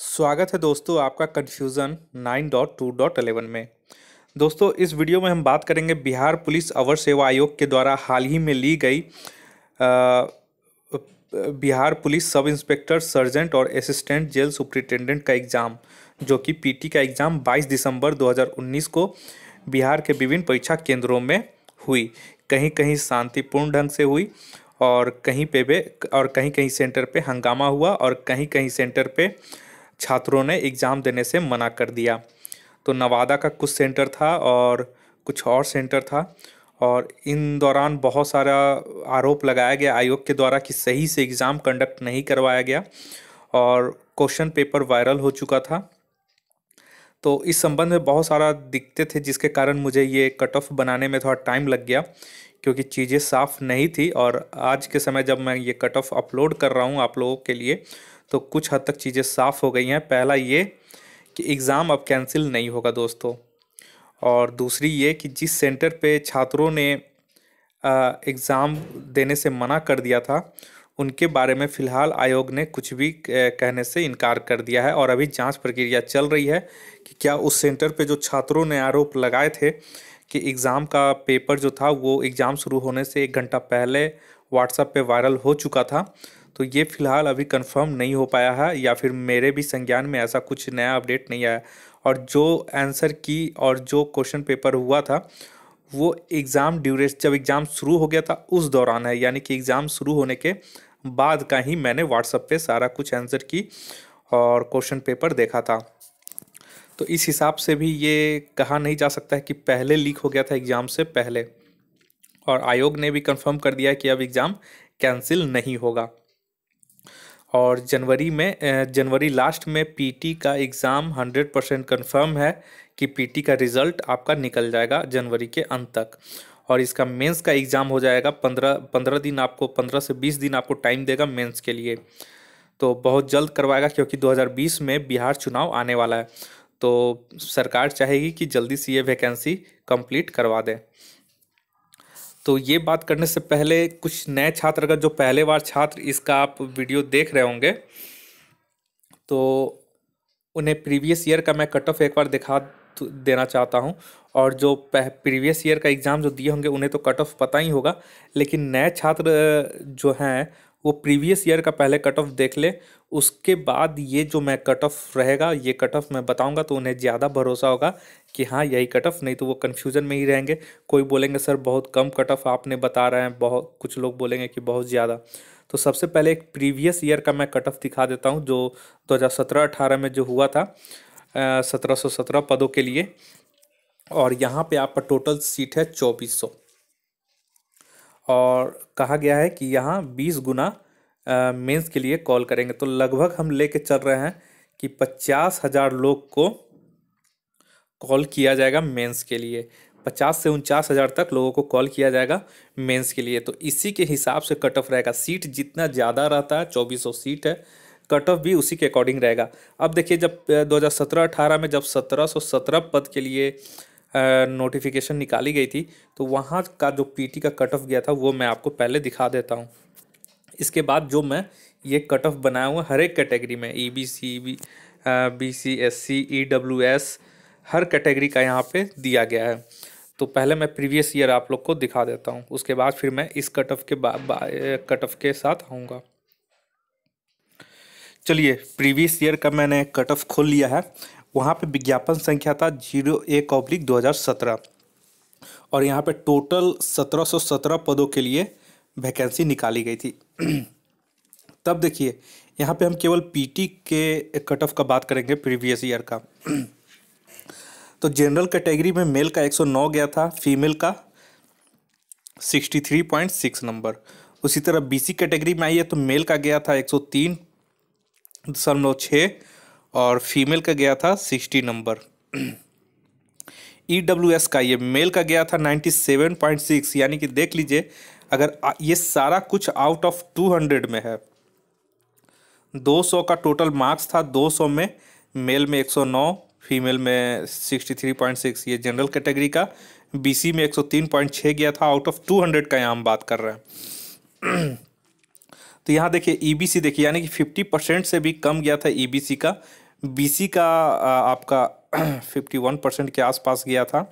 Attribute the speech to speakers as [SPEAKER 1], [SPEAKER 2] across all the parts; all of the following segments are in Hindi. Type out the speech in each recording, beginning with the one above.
[SPEAKER 1] स्वागत है दोस्तों आपका कन्फ्यूज़न 9.2.11 में। दोस्तों, इस वीडियो में हम बात करेंगे बिहार पुलिस अवर सेवा आयोग के द्वारा हाल ही में ली गई Bihar police sub inspector sergeant और असिस्टेंट जेल सुप्रिटेंडेंट का एग्ज़ाम जो कि पीटी का एग्ज़ाम 22 दिसंबर 2019 को बिहार के विभिन्न परीक्षा केंद्रों में हुई। कहीं कहीं शांतिपूर्ण ढंग से हुई और कहीं पे और कहीं कहीं सेंटर पे हंगामा हुआ और कहीं कहीं सेंटर पे छात्रों ने एग्ज़ाम देने से मना कर दिया। तो नवादा का कुछ सेंटर था और कुछ और सेंटर था और इन दौरान बहुत सारा आरोप लगाया गया आयोग के द्वारा कि सही से एग्ज़ाम कंडक्ट नहीं करवाया गया और क्वेश्चन पेपर वायरल हो चुका था। तो इस संबंध में बहुत सारा दिक्कतें थे जिसके कारण मुझे ये कट ऑफ़ बनाने में थोड़ा टाइम लग गया क्योंकि चीज़ें साफ़ नहीं थी और आज के समय जब मैं ये कट ऑफ़ अपलोड कर रहा हूँ आप लोगों के लिए तो कुछ हद तक चीज़ें साफ़ हो गई हैं। पहला ये कि एग्ज़ाम अब कैंसिल नहीं होगा दोस्तों। और दूसरी ये कि जिस सेंटर पे छात्रों ने एग्ज़ाम देने से मना कर दिया था, उनके बारे में फ़िलहाल आयोग ने कुछ भी कहने से इनकार कर दिया है। और अभी जाँच प्रक्रिया चल रही है कि क्या उस सेंटर पे जो छात्रों ने आरोप लगाए थे कि एग्ज़ाम का पेपर जो था, वो एग्ज़ाम शुरू होने से एक घंटा पहले व्हाट्सएप पे वायरल हो चुका था। तो ये फ़िलहाल अभी कंफर्म नहीं हो पाया है या फिर मेरे भी संज्ञान में ऐसा कुछ नया अपडेट नहीं आया। और जो आंसर की और जो क्वेश्चन पेपर हुआ था, वो एग्ज़ाम ड्यूरेशन जब एग्ज़ाम शुरू हो गया था, उस दौरान है। यानी कि एग्ज़ाम शुरू होने के बाद का ही मैंने व्हाट्सअप पे सारा कुछ आंसर की और क्वेश्चन पेपर देखा था। तो इस हिसाब से भी ये कहा नहीं जा सकता है कि पहले लीक हो गया था एग्ज़ाम से पहले। और आयोग ने भी कंफर्म कर दिया कि अब एग्ज़ाम कैंसिल नहीं होगा। और जनवरी में जनवरी लास्ट में पीटी का एग्ज़ाम हंड्रेड परसेंट कन्फर्म है कि पीटी का रिज़ल्ट आपका निकल जाएगा जनवरी के अंत तक। और इसका मेंस का एग्ज़ाम हो जाएगा पंद्रह पंद्रह दिन आपको, पंद्रह से बीस दिन आपको टाइम देगा मेंस के लिए। तो बहुत जल्द करवाएगा क्योंकि 2020 में बिहार चुनाव आने वाला है। तो सरकार चाहेगी कि जल्दी से ये वैकेंसी कंप्लीट करवा दें। तो ये बात करने से पहले कुछ नए छात्र, अगर जो पहले बार छात्र इसका आप वीडियो देख रहे होंगे तो उन्हें प्रीवियस ईयर का मैं कट ऑफ़ एक बार दिखा देना चाहता हूँ। और जो प्रीवियस ईयर का एग्ज़ाम जो दिए होंगे, उन्हें तो कट ऑफ़ पता ही होगा। लेकिन नए छात्र, जो हैं, वो प्रीवियस ईयर का पहले कट ऑफ़ देख ले उसके बाद ये जो मैं कट ऑफ़ रहेगा, ये कट ऑफ़ मैं बताऊँगा तो उन्हें ज़्यादा भरोसा होगा कि हाँ यही कट ऑफ़ नहीं तो वो कन्फ्यूज़न में ही रहेंगे। कोई बोलेंगे, सर, बहुत कम कट ऑफ़ आपने बता रहे हैं, बहुत कुछ लोग बोलेंगे कि, बहुत ज़्यादा। तो सबसे पहले एक प्रीवियस ईयर का मैं कट ऑफ़ दिखा देता हूँ, जो दो हज़ार सत्रह अठारह में जो हुआ था सत्रह सौ सत्रह पदों के लिए। और यहाँ पे आपका टोटल सीट है चौबीस सौ। और कहा गया है कि यहाँ बीस गुना मेंस के लिए कॉल करेंगे। तो लगभग हम लेके चल रहे हैं कि पचास हज़ार लोग को कॉल किया जाएगा मेंस के लिए। पचास से उनचास हज़ार तक लोगों को कॉल किया जाएगा मेंस के लिए। तो इसी के हिसाब से कट ऑफ़ रहेगा। सीट जितना ज़्यादा रहता है, चौबीस सीट है कट ऑफ़ भी उसी के अकॉर्डिंग रहेगा। अब देखिए, जब 2017-18 में जब 1717 पद के लिए नोटिफिकेशन निकाली गई थी तो वहाँ का जो पीटी का कट ऑफ़ गया था, वो मैं आपको पहले दिखा देता हूँ। इसके बाद जो मैं ये कट ऑफ़ बनाया हुआ हर एक कैटेगरी में E B C B B C S C E W S हर कैटेगरी का यहाँ पे दिया गया है। तो पहले मैं प्रीवियस ईयर आप लोग को दिखा देता हूँ, उसके बाद फिर मैं इस कट ऑफ़ के कट ऑफ़ के साथ आऊँगा। चलिए प्रीवियस ईयर का मैंने कट ऑफ़ खोल लिया है, वहाँ पे विज्ञापन संख्या था ज़ीरो एक ऑब्लिक दो हज़ार सत्रह, और यहाँ पे टोटल सत्रह सौ सत्रह पदों के लिए वैकेंसी निकाली गई थी। तब देखिए, यहाँ पे हम केवल पीटी के कट ऑफ़ का बात करेंगे प्रीवियस ईयर का। तो जनरल कैटेगरी में मेल का 109 गया था फीमेल का 63.6 नंबर उसी तरह बीसी कैटेगरी में आइए तो मेल का गया था 103 दशमलव छः और फीमेल का गया था 60 नंबर ई डब्ल्यू एस का ये मेल का गया था 97.6 यानी कि देख लीजिए अगर ये सारा कुछ आउट ऑफ़ 200 में है 200 का टोटल मार्क्स था 200 में मेल में 109 फीमेल में 63.6 ये जनरल कैटेगरी का बीसी में 103.6 गया था आउट ऑफ़ 200 का यहाँ हम बात कर रहे हैं। तो यहाँ देखिए ईबीसी देखिए, यानी कि 50 परसेंट से भी कम गया था ईबीसी का। बीसी का आपका फिफ्टी वन परसेंट के आसपास गया था।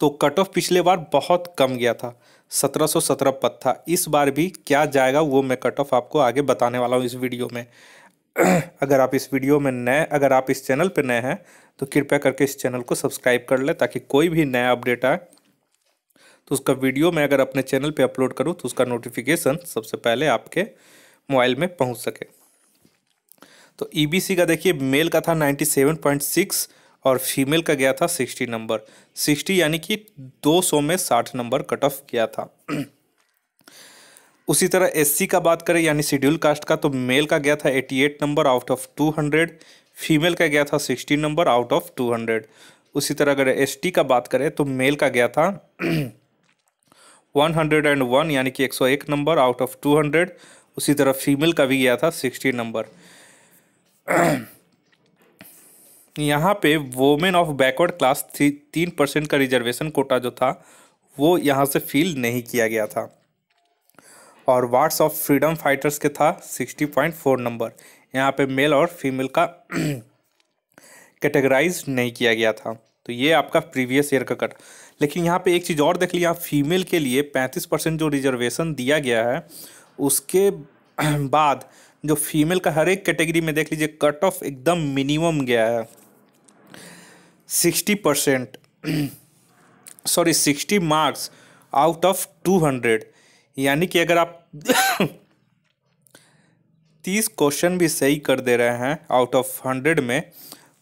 [SPEAKER 1] तो कट ऑफ़ पिछले बार बहुत कम गया था। सत्रह सौ सत्रह पद था। इस बार भी क्या जाएगा वो मैं कट ऑफ़ आपको आगे बताने वाला हूँ इस वीडियो में। अगर आप इस वीडियो में नए अगर आप इस चैनल पर नए हैं तो कृपया करके इस चैनल को सब्सक्राइब कर लें ताकि कोई भी नया अपडेट आए। तो उसका वीडियो मैं अगर अपने चैनल पे अपलोड करूँ तो उसका नोटिफिकेशन सबसे पहले आपके मोबाइल में पहुँच सके। तो ई e का देखिए मेल का था नाइन्टी सेवन पॉइंट सिक्स और फीमेल का गया था सिक्सटी नंबर। सिक्सटी यानी कि दो सौ में साठ नंबर कट ऑफ़ किया था। उसी तरह एससी का बात करें, यानी शेड्यूल कास्ट का तो मेल का गया था eighty eight number out of two hundred female का गया था sixty number out of two hundred उसी तरह अगर एसटी का बात करें तो मेल का गया था वन हंड्रेड एंड वन यानी कि एक सौ एक number out of two hundred उसी तरह फीमेल का भी गया था सिक्सटी नंबर। यहाँ पे वोमेन ऑफ़ बैकवर्ड क्लास थी, तीन परसेंट का रिजर्वेशन कोटा जो था, वो यहाँ से फील नहीं किया गया था। और वार्ड्स ऑफ़ फ्रीडम फाइटर्स के था सिक्सटी पॉइंट फोर नंबर यहाँ पे मेल और फीमेल का कैटेगराइज नहीं किया गया था। तो ये आपका प्रीवियस ईयर का कट लेकिन यहाँ पे एक चीज़ और देख लिया फीमेल के लिए पैंतीस परसेंट जो रिजर्वेशन दिया गया है, उसके बाद जो फीमेल का हर एक कैटेगरी में देख लीजिए कट ऑफ़ एकदम मिनिमम गया है। Sixty percent sorry sixty marks out of two hundred यानी कि अगर आप तीस क्वेश्चन भी सही कर दे रहे हैं आउट ऑफ़ हंड्रेड में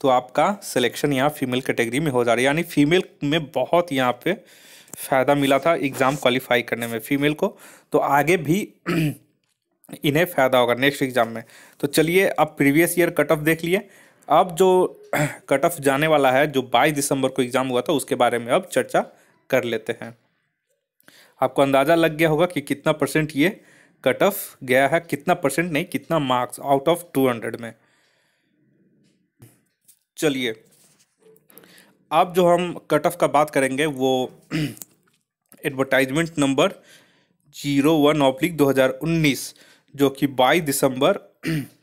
[SPEAKER 1] तो आपका सिलेक्शन यहाँ फीमेल कैटेगरी में हो जा रहा है। यानी फीमेल में बहुत यहाँ पे फ़ायदा मिला था एग्ज़ाम क्वालिफाई करने में फीमेल को। तो आगे भी इन्हें फ़ायदा होगा नेक्स्ट एग्ज़ाम में। तो चलिए, अब प्रीवियस ईयर कट ऑफ़ देख लिए। अब जो कट ऑफ़ जाने वाला है, जो 22 दिसंबर को एग्ज़ाम हुआ था, उसके बारे में अब चर्चा कर लेते हैं। आपको अंदाज़ा लग गया होगा कि कितना परसेंट ये कट ऑफ़ गया है, कितना परसेंट नहीं, कितना मार्क्स आउट ऑफ़ 200 में। चलिए, अब जो हम कट ऑफ़ का बात करेंगे, वो advertisement number zero one oblique दो हज़ार उन्नीस, जो कि बाईस दिसंबर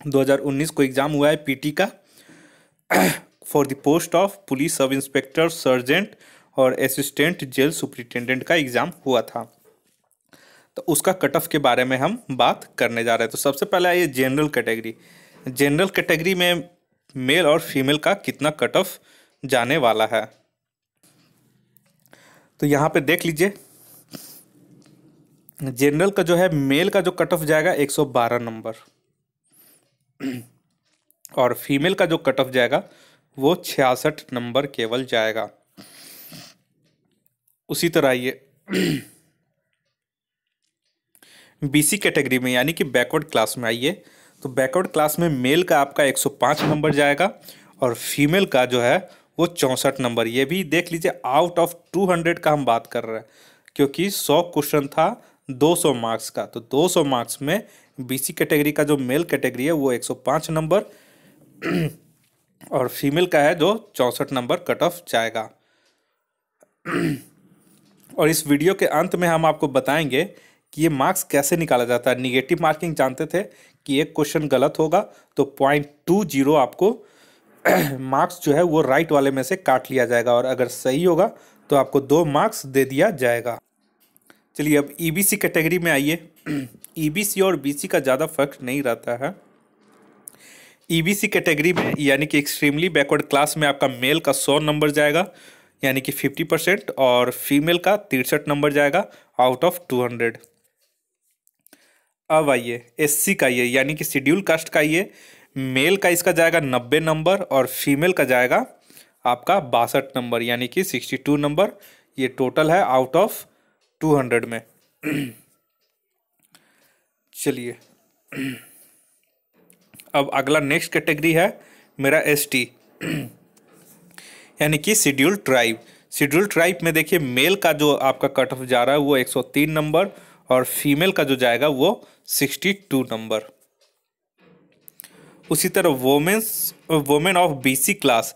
[SPEAKER 1] 2019 को एग्ज़ाम हुआ है पीटी का। For the post of police sub inspector sergeant और असिस्टेंट जेल सुप्रिटेंडेंट का एग्ज़ाम हुआ था। तो उसका कट ऑफ़ के बारे में हम बात करने जा रहे हैं। तो सबसे पहले ये जनरल कैटेगरी जनरल कैटेगरी में मेल और फीमेल का कितना कट ऑफ़ जाने वाला है? तो यहाँ पे देख लीजिए। जनरल का जो है मेल का जो कट ऑफ़ जाएगा 112 नंबर। और फीमेल का जो कट ऑफ़ जाएगा, वो छियासठ नंबर केवल जाएगा। उसी तरह ये बीसी कैटेगरी में, यानी कि बैकवर्ड क्लास में आइए। तो बैकवर्ड क्लास में मेल का आपका 105 नंबर जाएगा और फीमेल का जो है, वो चौंसठ नंबर। ये भी देख लीजिए आउट ऑफ़ 200 का हम बात कर रहे हैं, क्योंकि 100 क्वेश्चन था 200 मार्क्स का। तो 200 मार्क्स में बीसी कैटेगरी का जो मेल कैटेगरी है, वो 105 नंबर और फीमेल का है जो चौंसठ नंबर कट ऑफ़ जाएगा। और इस वीडियो के अंत में हम आपको बताएँगे कि ये मार्क्स कैसे निकाला जाता है। निगेटिव मार्किंग जानते थे कि एक क्वेश्चन गलत होगा तो पॉइंट टू ज़ीरो आपको मार्क्स जो है वो राइट वाले में से काट लिया जाएगा, और अगर सही होगा तो आपको दो मार्क्स दे दिया जाएगा। चलिए अब ईबीसी e कैटेगरी में आइए। ईबीसी e और बीसी का ज़्यादा फ़र्क नहीं रहता है। ईबीसी e कैटेगरी में यानी कि एक्सट्रीमली बैकवर्ड क्लास में आपका मेल का सौ नंबर जाएगा, यानी कि फिफ्टी परसेंट और फीमेल का तिरसठ नंबर जाएगा आउट ऑफ़ टू हंड्रेड अब आइए एससी का ये यानी कि शेड्यूल कास्ट का ये मेल का इसका जाएगा नब्बे नंबर और फीमेल का जाएगा आपका बासठ नंबर यानी कि सिक्सटी टू नंबर ये टोटल है आउट ऑफ़ टू हंड्रेड में। चलिए। अब अगला नेक्स्ट कैटेगरी है मेरा एस टी यानी कि शेड्यूल ट्राइब। शेड्यूल ट्राइब में देखिए मेल का जो आपका कट ऑफ़ जा रहा है वो 103 नंबर और फीमेल का जो जाएगा वो 62 नंबर। उसी तरह women's, women of BC class.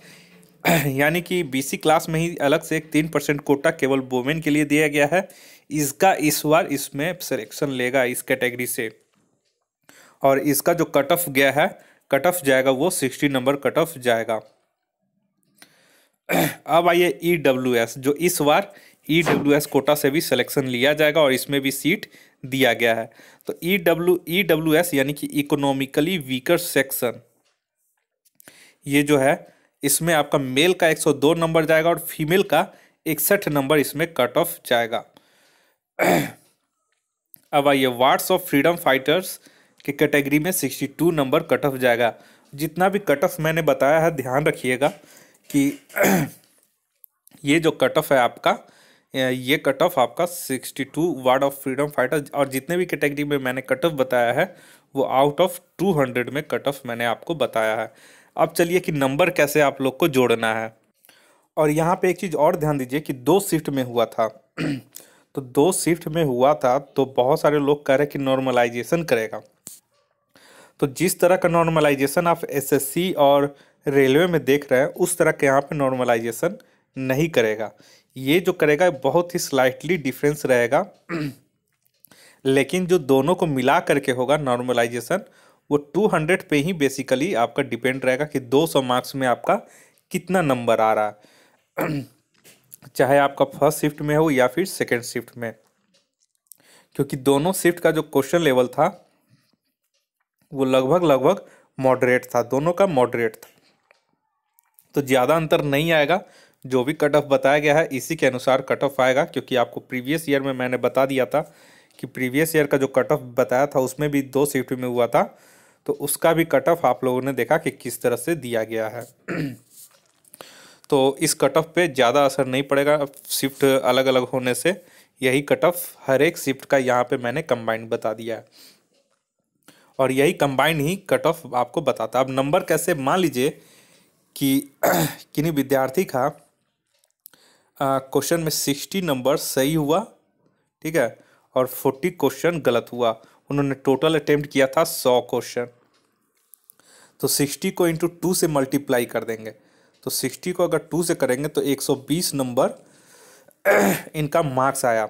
[SPEAKER 1] यानी कि बीसी क्लास में ही अलग से एक तीन परसेंट कोटा केवल वोमेन के लिए दिया गया है। इसका इस बार इसमें सिलेक्शन लेगा इस कैटेगरी से। और इसका जो कट ऑफ़ गया है कट ऑफ़ जाएगा, वो सिक्सटी नंबर कट ऑफ़ जाएगा। अब आइए ई डब्ल्यू एस जो इस बार ई डब्ल्यू एस कोटा से भी सिलेक्शन लिया जाएगा और इसमें भी सीट दिया गया है। तो E W E W S यानी कि इकोनॉमिकली वीकर सेक्शन ये जो है, इसमें आपका मेल का 102 नंबर जाएगा और फीमेल का इकसठ नंबर इसमें कट ऑफ़ जाएगा। अब आइए वार्ड्स ऑफ़ फ्रीडम फाइटर्स के कैटेगरी में 62 नंबर कट ऑफ़ जाएगा। जितना भी कट ऑफ़ मैंने बताया है, ध्यान रखिएगा कि ये जो कट ऑफ़ है आपका ये कट ऑफ़ आपका 62 वार्ड ऑफ़ फ्रीडम फाइटर और जितने भी कैटेगरी में मैंने कट ऑफ़ बताया है, वो आउट ऑफ़ 200 में कट ऑफ़ मैंने आपको बताया है। अब चलिए कि नंबर कैसे आप लोग को जोड़ना है। और यहाँ पे एक चीज़ और ध्यान दीजिए कि दो शिफ्ट में हुआ था। तो दो शिफ्ट में हुआ था तो बहुत सारे लोग कह रहे कि नॉर्मलाइजेशन करेगा। तो जिस तरह का नॉर्मलाइजेशन आप एसएससी और रेलवे में देख रहे हैं, उस तरह के यहाँ पे नॉर्मलाइजेशन नहीं करेगा। ये जो करेगा, बहुत ही स्लाइटली डिफरेंस रहेगा। लेकिन जो दोनों को मिला करके होगा नॉर्मलाइजेशन वो 200 पे ही बेसिकली आपका डिपेंड रहेगा कि 200 मार्क्स में आपका कितना नंबर आ रहा है। चाहे आपका फ़र्स्ट शिफ्ट में हो या फिर सेकेंड शिफ्ट में। क्योंकि दोनों शिफ्ट का जो क्वेश्चन लेवल था, वो लगभग लगभग मॉडरेट था, दोनों का मॉडरेट था। तो ज़्यादा अंतर नहीं आएगा, जो भी कट ऑफ़ बताया गया है, इसी के अनुसार कट ऑफ़ आएगा, क्योंकि आपको प्रीवियस ईयर में मैंने बता दिया था कि प्रीवियस ईयर का जो कट ऑफ़ बताया था, उसमें भी दो शिफ्ट में हुआ था तो उसका भी कट ऑफ़ आप लोगों ने देखा कि किस तरह से दिया गया है। तो इस कट ऑफ़ पे ज़्यादा असर नहीं पड़ेगा शिफ्ट अलग अलग होने से। यही कट ऑफ़ हर एक शिफ्ट का यहाँ पे मैंने कंबाइंड बता दिया है। और यही कंबाइंड ही कट ऑफ़ आपको बताता अब नंबर कैसे मान लीजिए कि किन्हीं विद्यार्थी का क्वेश्चन में सिक्सटी नंबर सही हुआ, ठीक है, और फोर्टी क्वेश्चन गलत हुआ। उन्होंने टोटल अटेम्प्ट किया था सौ क्वेश्चन तो सिक्सटी को इंटू टू से मल्टीप्लाई कर देंगे। तो सिक्सटी को अगर टू से करेंगे तो एक सौ बीस नंबर इनका मार्क्स आया।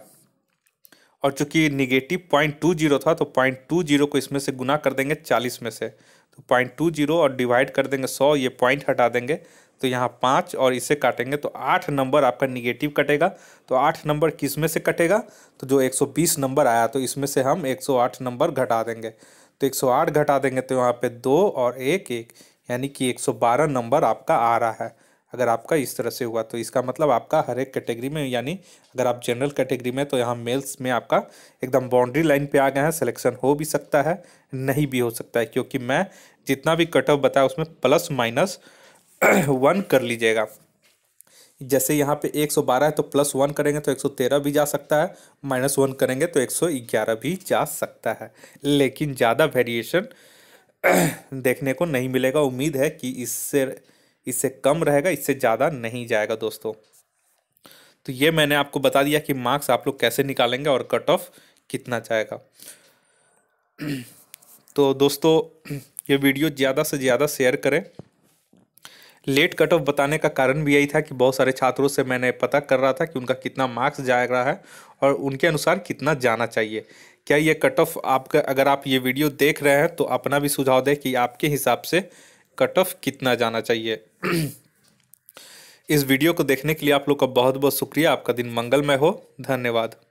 [SPEAKER 1] और चूँकि निगेटिव पॉइंट टू ज़ीरो था तो पॉइंट टू ज़ीरो को इसमें से गुना कर देंगे चालीस में से। तो पॉइंट टू ज़ीरो और डिवाइड कर देंगे सौ, ये पॉइंट हटा देंगे। तो यहाँ पाँच और इसे काटेंगे तो आठ नंबर आपका निगेटिव कटेगा। तो आठ नंबर किसमें से कटेगा? तो जो 120 नंबर आया तो इसमें से हम 108 नंबर घटा देंगे। तो 108 घटा देंगे तो यहाँ पे दो और एक एक। यानी कि 112 नंबर आपका आ रहा है। अगर आपका इस तरह से हुआ तो इसका मतलब आपका हर एक कैटेगरी में, यानी अगर आप जनरल कैटेगरी में तो यहाँ मेल्स में आपका एकदम बाउंड्री लाइन पे आ गए हैं। सिलेक्शन हो भी सकता है, नहीं भी हो सकता है, क्योंकि मैं जितना भी कट ऑफ़ बताया उसमें प्लस माइनस वन कर लीजिएगा। जैसे यहाँ पे 112 है तो प्लस वन करेंगे तो 113 भी जा सकता है, माइनस वन करेंगे तो 111 भी जा सकता है। लेकिन ज़्यादा वेरिएशन देखने को नहीं मिलेगा। उम्मीद है कि इससे इससे कम रहेगा, इससे ज़्यादा नहीं जाएगा दोस्तों। तो ये मैंने आपको बता दिया कि मार्क्स आप लोग कैसे निकालेंगे और कट ऑफ़ कितना जाएगा। तो दोस्तों, ये वीडियो ज़्यादा से ज़्यादा शेयर करें। लेट कट ऑफ़ बताने का कारण भी यही था कि बहुत सारे छात्रों से मैंने पता कर रहा था कि उनका कितना मार्क्स जा रहा है और उनके अनुसार कितना जाना चाहिए। क्या ये कट ऑफ़ आपका, अगर आप ये वीडियो देख रहे हैं तो अपना भी सुझाव दें कि आपके हिसाब से कट ऑफ़ कितना जाना चाहिए। इस वीडियो को देखने के लिए आप लोग का बहुत बहुत शुक्रिया। आपका दिन मंगलमय हो। धन्यवाद।